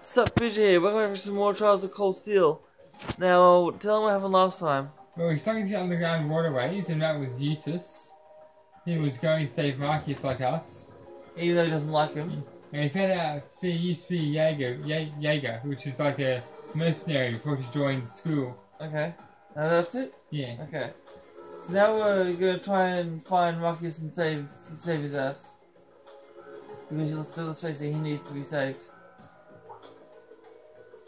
Sup, here. Welcome back for some more Trials of Cold Steel. Now, tell them what happened last time. Well, we stuck into the underground waterways and met with Eustace. He was going to save Marcus like us. Even though he doesn't like him. And he found out he used to be Jaeger, Jaeger, which is like a mercenary before she joined school. Okay. Now that's it? Yeah. Okay. So now we're gonna try and find Marcus and save save his ass. Because let's face it, he needs to be saved.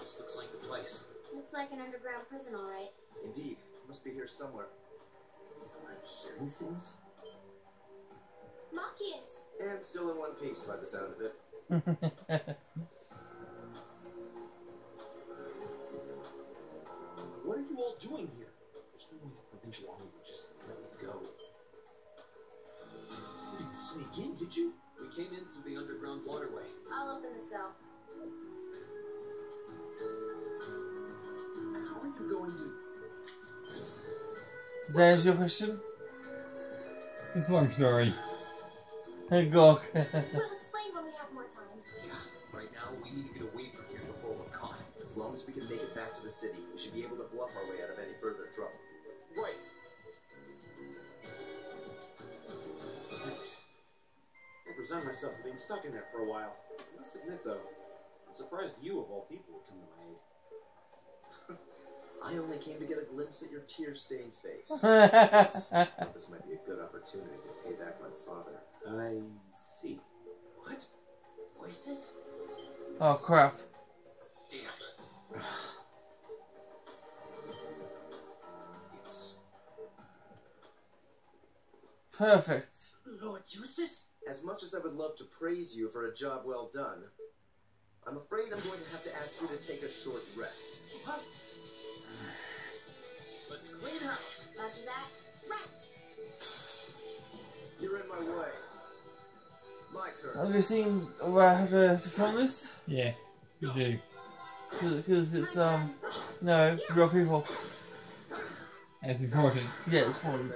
This looks like the place. Looks like an underground prison, all right. Indeed. Must be here somewhere. Am I hearing things? Machias! And still in one piece by the sound of it. What are you all doing here? There's no way the provincial army would just let me go. You didn't sneak in, did you? We came in through the underground waterway. I'll open the cell. Hmm. How are you going to... Does that answer your question? It's a long story. Hey, Gawk. We'll explain when we have more time. Yeah, right now we need to get away from here before we're caught. As long as we can make it back to the city, we should be able to bluff our way out of any further trouble. Right. Thanks. I resigned myself to being stuck in there for a while. I must admit, though, I'm surprised you, of all people, would come to my aid. I only came to get a glimpse at your tear-stained face. Yes, thought this might be a good opportunity to pay back my father. I see. What? Voices? oh, crap. Damn. it's Perfect. Lord Jusis? As much as I would love to praise you for a job well done, I'm afraid I'm going to have to ask you to take a short rest. What? Let's clean house. Roger that. Right. You're in my way. My turn. Have you seen where I have to, to film this? Yeah, you do. Because it's, um, no, real people. It's important. Yeah, it's important.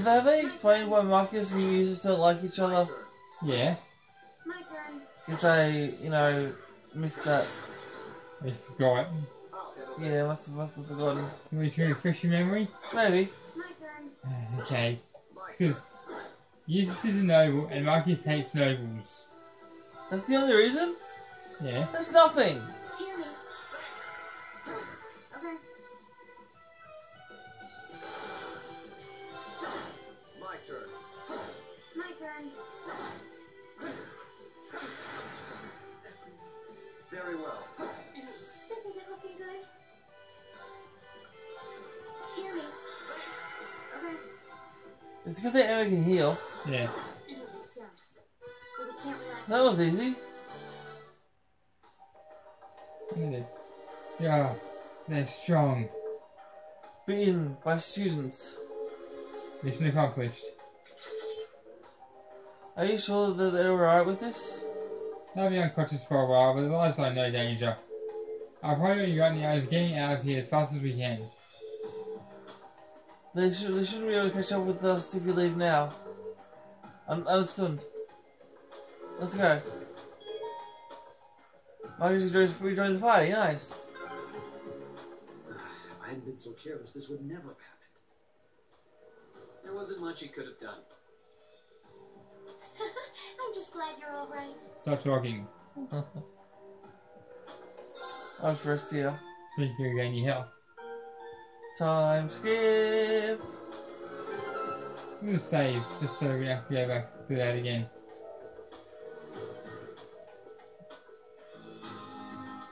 Have they, have they explained why Marcus and Eustace don't like each other? turn. Yeah, My turn. Because they, you know, missed that. I forgot. I'll Yeah, this. must have, must have forgotten. You want to refresh your memory? Maybe. My turn. Uh, okay. Because Eustace is a noble and Marcus hates nobles. That's the only reason? Yeah. That's nothing. It's good that Emma can heal. Yeah. Done. But we can't relax. That was easy. Yeah. They're strong. Beaten by students. Mission accomplished. Are you sure that they're alright with this? They'll be unconscious for a while, but the lives are no danger. Our priority right now is getting out of here as fast as we can. They, should, they shouldn't be able to catch up with us if we leave now. Un- understood. Let's go. Marcus joins, joins the party, nice. If I hadn't been so careless, this would never have happened. There wasn't much he could have done. I'm just glad you're all right. Stop talking. I was first here. So you can regain your health. Time skip. I'm gonna save just so we don't have to go back to that again.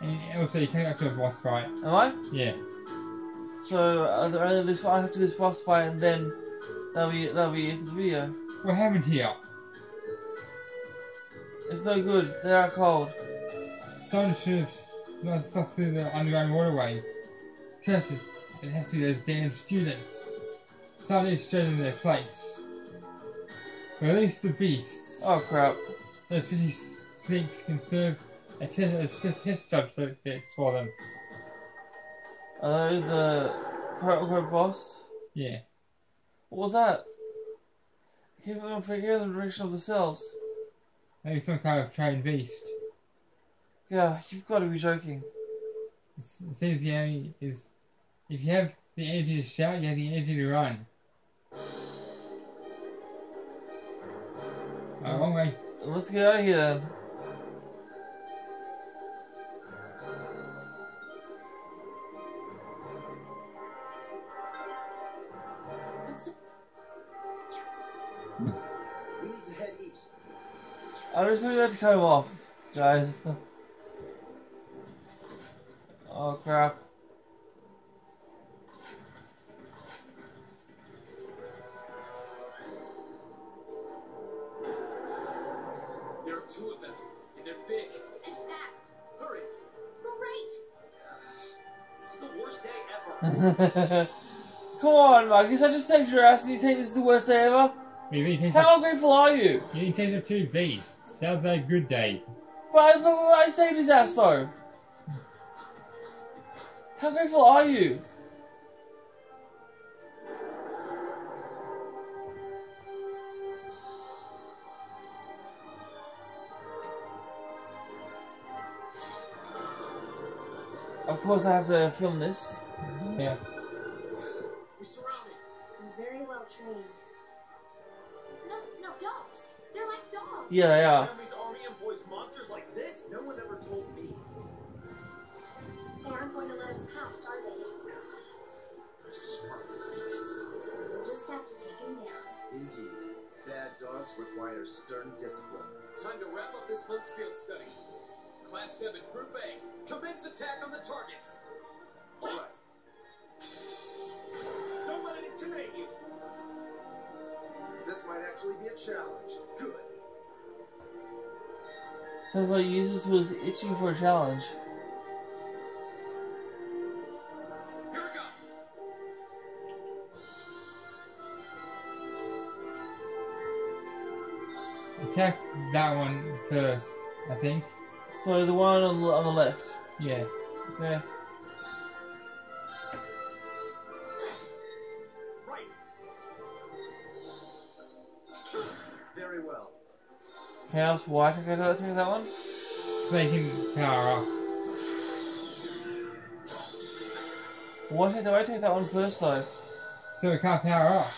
And also, you can't go to a boss fight. Am I? Yeah. So uh, there only this I have to do this boss fight and then that'll be that'll be it for the video. What happened here? It's no good. They are cold. Someone should have not stuck through the underground waterway. Curses, it has to be those damn students. Somebody straight in their place. Release the beasts. Oh crap. Those physics can serve as test, as test subjects for them. Are they the unquote boss? Yeah. What was that? Keep them figure the direction of the cells. Maybe some kind of trained beast. Yeah, you've got to be joking. It seems the enemy is. If you have the energy to shout, you have the energy to run. Uh, wrong way. Let's get out of here then. We need just think that's come off, guys. oh crap. Come on, Marcus, I just saved your ass and you saying this is the worst day ever? Maybe you How ungrateful are you? You take the two beasts. Sounds like a good day. But I, but I saved his ass though. How grateful are you? Of course, I have to film this. Yeah. We're surrounded. I'm very well trained. No, no, dogs. They're like dogs. Yeah, they are. Enemy's army employs monsters like this? No one ever told me. They aren't going to let us past, are they? They're smart beasts. We'll just have to take them down. Indeed. Bad dogs require stern discipline. Time to wrap up this month's field study. Class 7, Group A. Commence attack on the targets. All right. Don't let it intimidate you. This might actually be a challenge. Good. Sounds like Jusis was itching for a challenge. Here we go. Attack that one first, I think. So the one on the, on the left. Yeah. Okay. Chaos let's take that one. So they can power up. Why take, I take that one first though? So it can't power up.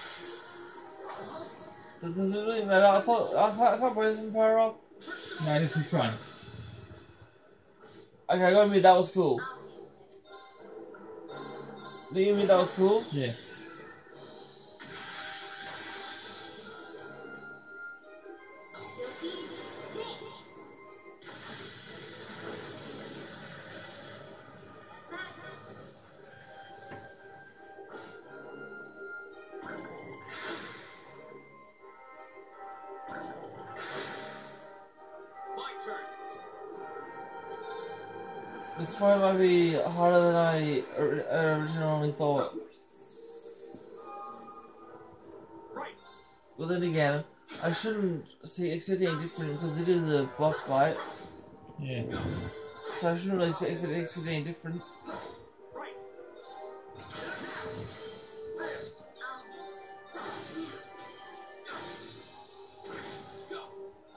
Does does it really matter? I thought I thought, I thought both of them power up. No, this is fun. Okay, I gotta admit that was cool. Do you admit that was cool? Yeah. Fight might be harder than I or- originally thought. Right. But then again, I shouldn't see expect any different because it is a boss fight, Yeah. so I shouldn't really expect, expect, expect any different.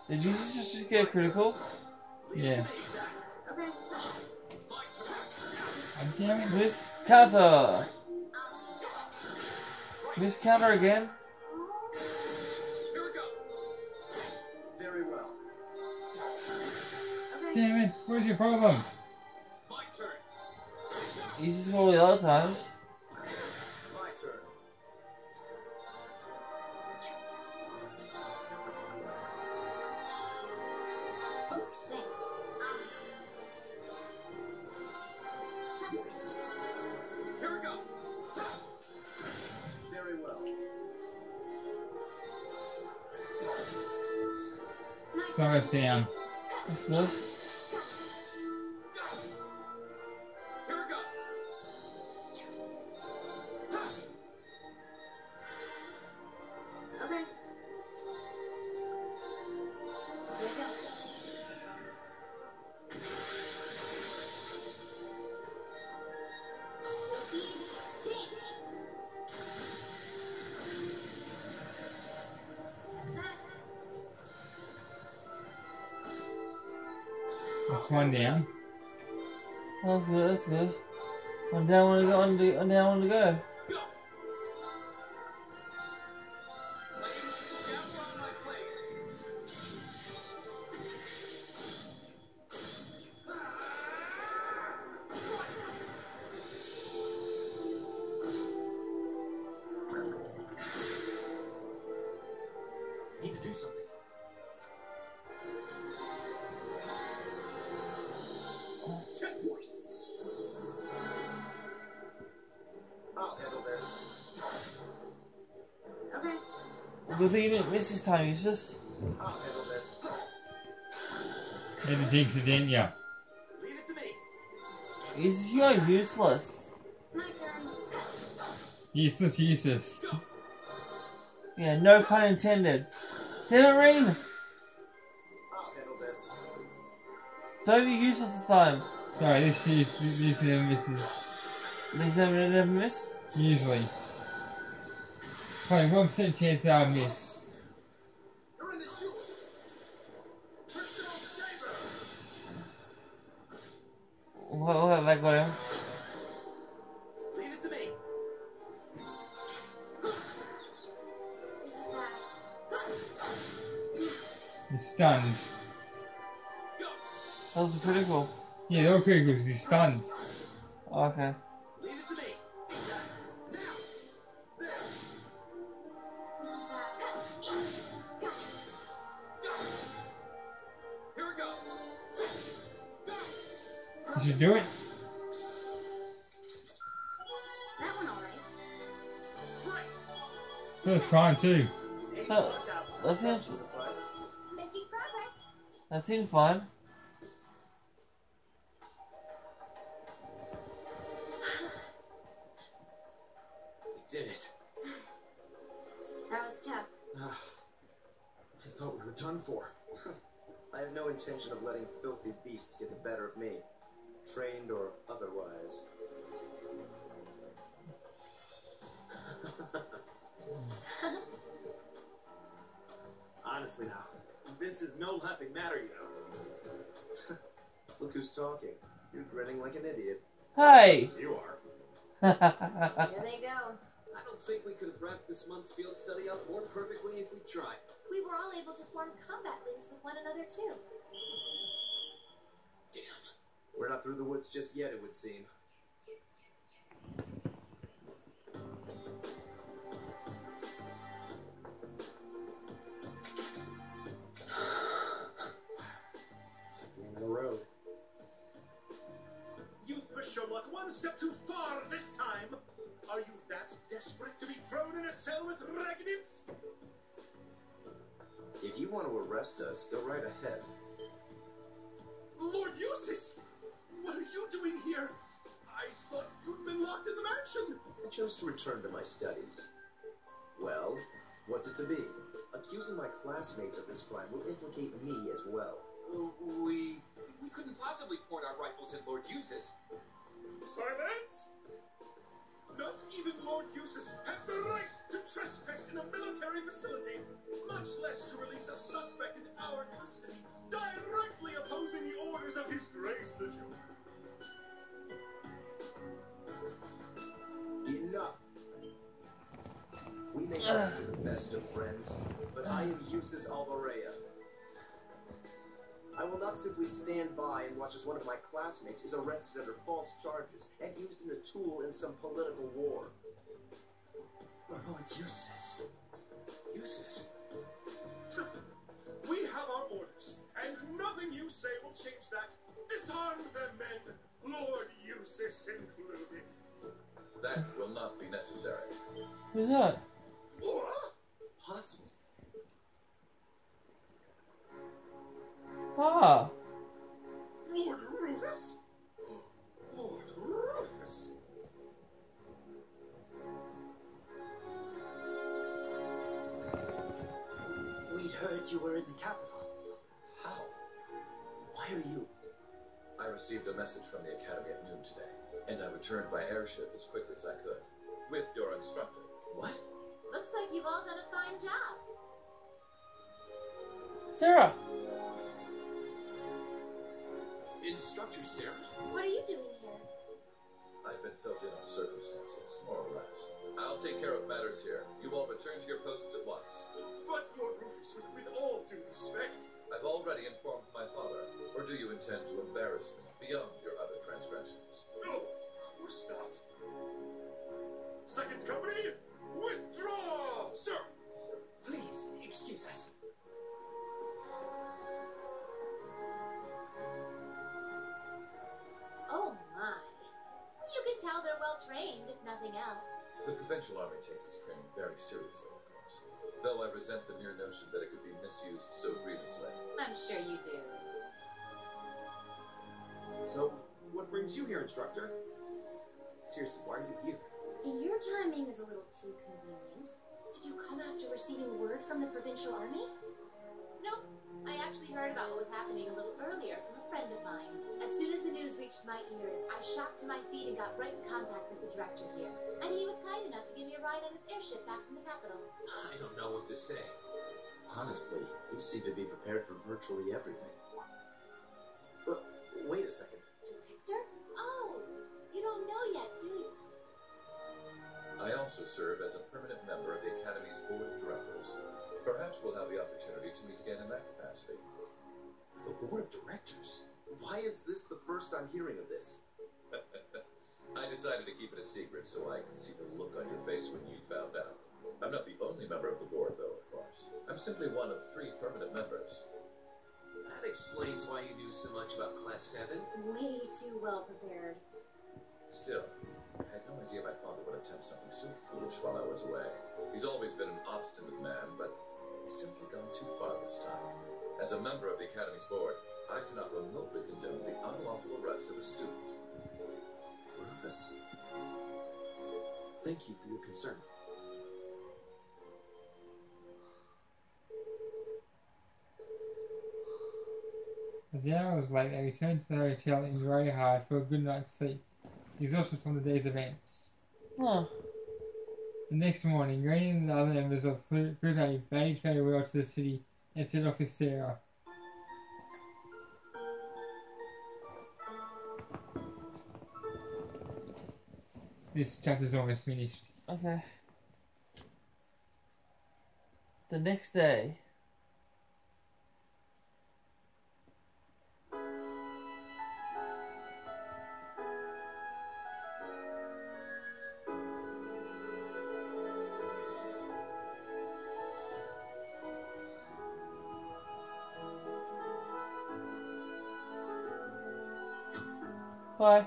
Did Jesus just, just get critical? Yeah. Okay. Damn it. Miss counter. Miss counter again. Here we go. Very well. Okay. Damn it. Where's your problem? My turn. Easy for all the other times. Down. Good. One down. That's good, that's good. One down, one to go, one, to, one down, one to go. Go! Please, gather on my plate. Need to do something. Good thing you didn't miss this time, Eustace. I'll handle this. Had to jinx it, didn't ya? Leave it to me. Eustace, you are useless. My turn. Useless, useless. Yeah, no pun intended. Damn it, Rain! I'll handle this. Don't be useless this time. Sorry, this is usually misses These never, never miss. usually. Probably one percent chance that I'll miss. You're in the shoot. Crystal Saber. Look, look got him. Leave it to me. This is bad. He's stunned. That was critical. Yeah, they're all critical because he's stunned. Okay. You should do it. That one alright. Great! First time too. Hey, that seems- That. Making progress. That seems fine. We did it. That was tough. Ah, I thought we were done for. I have no intention of letting filthy beasts get the better of me, trained or otherwise. Honestly now, this is no laughing matter, you know. Look who's talking. You're grinning like an idiot. Hey! You are. Here they go. I don't think we could have wrapped this month's field study up more perfectly if we tried. We were all able to form combat links with one another too. We're not through the woods just yet, it would seem. It's like the end of the road. You've pushed your luck one step too far this time. Are you that desperate to be thrown in a cell with Regnitz? If you want to arrest us, go right ahead. Classmates of this crime will implicate me as well. We we couldn't possibly point our rifles at Lord Jusis. Silence! Not even Lord Jusis has the right to trespass in a military facility, much less to release a suspect in our custody, directly opposing the orders of His Grace the Duke. Best of friends, but I am Jusis Albarea. I will not simply stand by and watch as one of my classmates is arrested under false charges and used in a tool in some political war. Lord Jusis. Jusis. We have our orders, and nothing you say will change that. Disarm the men, Lord Jusis included. That will not be necessary. Who's that? What? Possible. Ah! Lord Rufus? Lord Rufus? We'd heard you were in the capital. How? Why are you? I received a message from the Academy at noon today, and I returned by airship as quickly as I could. With your instructor. What? Looks like you've all done a fine job. Sarah! Instructor Sarah? What are you doing here? I've been filled in on the circumstances, more or less. I'll take care of matters here. You all return to your posts at once. But, Lord Rufus, with, with all due respect, I've already informed my father. Or do you intend to embarrass me beyond your other transgressions? no, of course not. Second company, withdraw! Sir! Please, excuse us. Oh my. You can tell they're well trained, if nothing else. The provincial army takes its training very seriously, of course. Though I resent the mere notion that it could be misused so grievously. I'm sure you do. So, what brings you here, Instructor? Seriously, why are you here? Your timing is a little too convenient. Did you come after receiving word from the provincial army? Nope. I actually heard about what was happening a little earlier from a friend of mine. As soon as the news reached my ears, I shot to my feet and got right in contact with the director here. And he was kind enough to give me a ride on his airship back from the capital. I don't know what to say. Honestly, you seem to be prepared for virtually everything. But wait a second. I also serve as a permanent member of the Academy's Board of Directors. Perhaps we'll have the opportunity to meet again in that capacity. The board of directors? Why is this the first I'm hearing of this? I decided to keep it a secret so I could see the look on your face when you found out. I'm not the only member of the board, though, of course. I'm simply one of three permanent members. That explains why you knew so much about Class 7. Way too well prepared. Still, I had no idea my father would attempt something so foolish while I was away. He's always been an obstinate man, but he's simply gone too far this time. As a member of the Academy's board, I cannot remotely condone the unlawful arrest of a student. Rufus. Thank you for your concern. As the hour was late, they returned to the hotel in very hard for a good night's sleep, exhausted from the day's events. Huh. The next morning, Green and the other members of Group A bade farewell to the city and set off with Sarah. This chapter's almost finished. Okay. The next day. So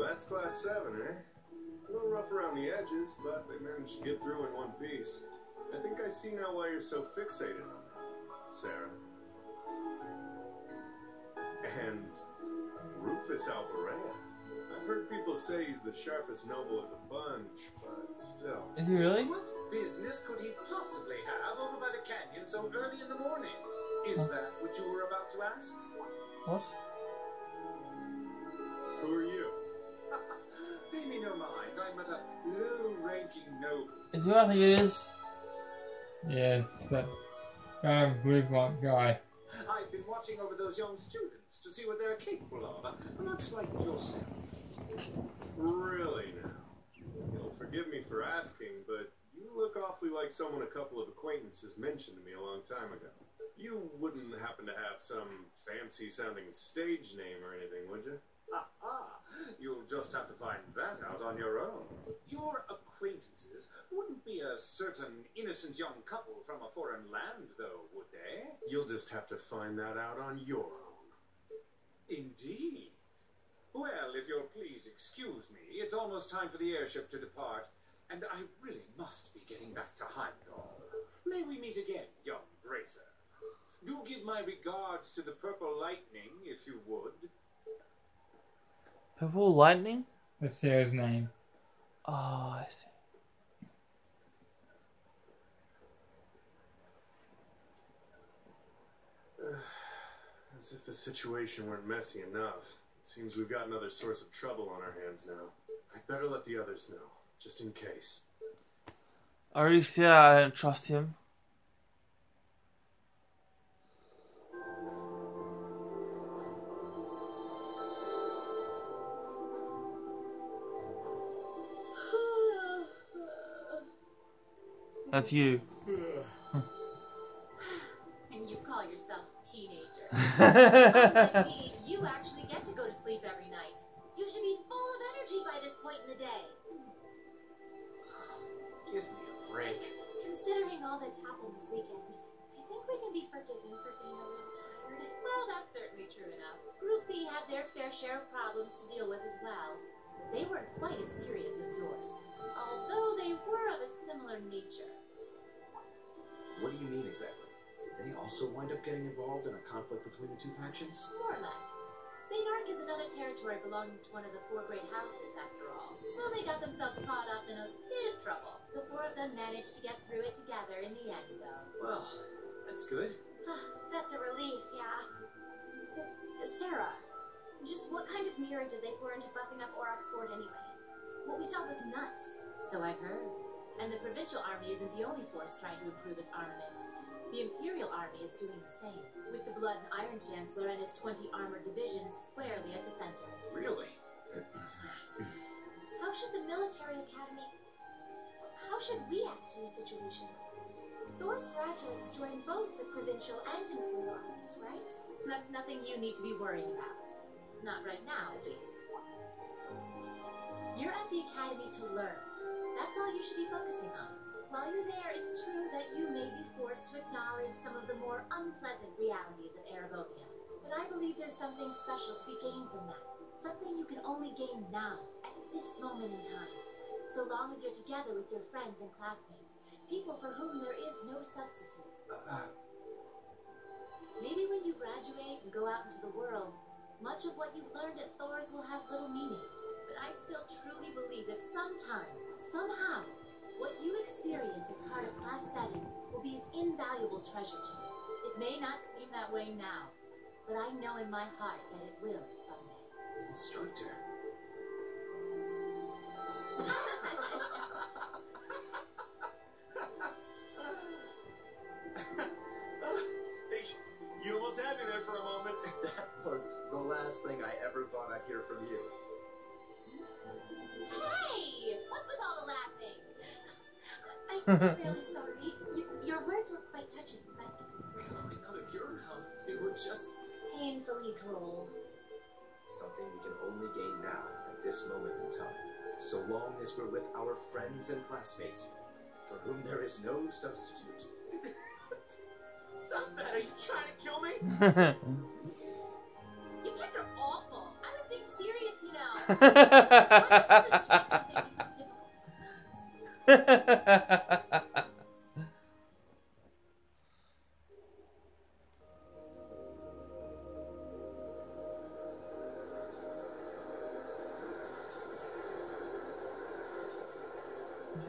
that's class seven, eh? A little rough around the edges, but they managed to get through in one piece. I think I see now why you're so fixated on that, Sarah. Rufus Albarea. I've heard people say he's the sharpest noble of the bunch, but still. Is he really? What business could he possibly have over by the canyon so early in the morning? Is that what you were about to ask? What? Who are you? Pay me no mind. I'm but a low-ranking noble. Is he who I think it is? Yeah, it's that um, guy with blue blonde guy. I've been watching over those young students to see what they're capable of, uh, much like yourself. Really now? You'll forgive me for asking, but you look awfully like someone a couple of acquaintances mentioned to me a long time ago. You wouldn't happen to have some fancy sounding stage name or anything, would you? Ah, ah, you'll just have to find that out on your own. Your acquaintances wouldn't be a certain innocent young couple from a foreign land, though, would they? You'll just have to find that out on your own. Indeed. Well, if you'll please excuse me, it's almost time for the airship to depart, and I really must be getting back to Heimdall. May we meet again, young bracer. Do give my regards to the Purple Lightning, if you would. Purple Lightning? That's Sarah's name. Oh, I see. As if the situation weren't messy enough. It seems we've got another source of trouble on our hands now. I'd better let the others know, just in case. Already said I don't trust him. That's you. And you call yourselves teenagers. Unlike me, you actually get to go to sleep every night. You should be full of energy by this point in the day. Give me a break. Considering all that's happened this weekend, I think we can be forgiven for being a little tired. Well, that's certainly true enough. Group B had their fair share of problems to deal with as well, but they weren't quite as serious as yours. Although they were of a similar nature. What do you mean exactly? Did they also wind up getting involved in a conflict between the two factions? More or less. St. Ark is another territory belonging to one of the four great houses, after all. So they got themselves caught up in a bit of trouble. The four of them managed to get through it together in the end, though. Well, that's good. That's a relief, yeah. Uh, Sarah, just what kind of mirror did they pour into buffing up Aurochs fort anyway? What we saw was nuts. So I've heard. And the provincial army isn't the only force trying to improve its armaments. The Imperial Army is doing the same, with the Blood and Iron Chancellor and his 20 armored divisions squarely at the center. Really? How should the military academy. How should we act in a situation like this? Thor's graduates join both the provincial and imperial armies, right? That's nothing you need to be worrying about. Not right now, at least. You're at the academy to learn. That's all you should be focusing on. While you're there, it's true that you may be forced to acknowledge some of the more unpleasant realities of Erebonia. But I believe there's something special to be gained from that. Something you can only gain now, at this moment in time. So long as you're together with your friends and classmates, people for whom there is no substitute. Maybe when you graduate and go out into the world, much of what you've learned at Thor's will have little meaning. But I still truly believe that sometime, somehow, what you experience as part of Class 7 will be an invaluable treasure to you. It may not seem that way now, but I know in my heart that it will someday. instructor. You almost had me there for a moment. That was the last thing I ever thought I'd hear from you. Hey! What's with all the laughing? I'm really sorry. Your, your words were quite touching, but Coming out of your mouth, they were just. painfully droll. Something we can only gain now, at this moment in time. So long as we're with our friends and classmates, for whom there is no substitute. Stop that! Are you trying to kill me? You kids are awful. I was being serious, you know.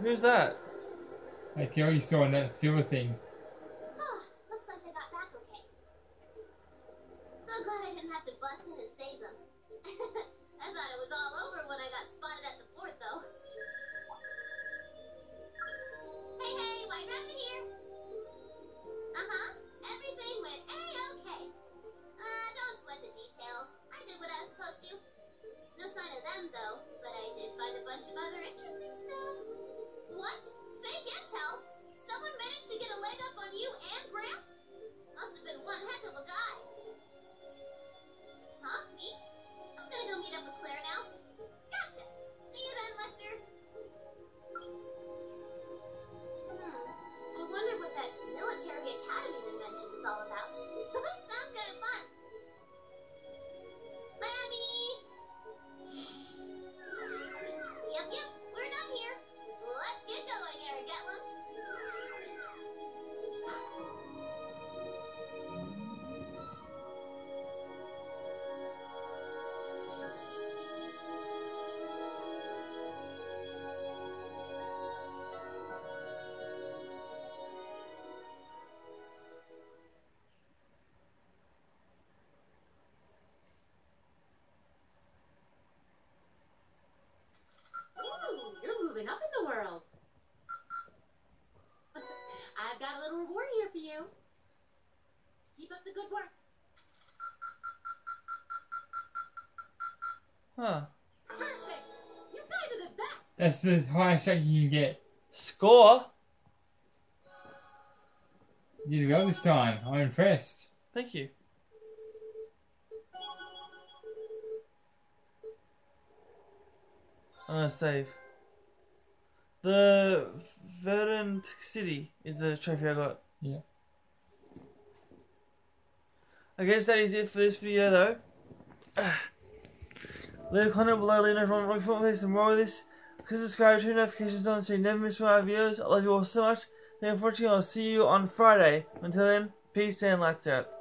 Who's that? Like you already saw in that silver thing. Little reward here for you. Keep up the good work. Huh. Perfect. You guys are the best. That's the highest ranking you can get. Score? You did well this time. I'm impressed. Thank you. I'm gonna save. The Verdant City is the trophy I got. Yeah. I guess that is it for this video though. Leave a comment below, know if you want to play some more of this. Please subscribe, turn notifications on so you never miss one of my videos. I love you all so much. For watching. I'll see you on Friday. Until then, peace and lights out.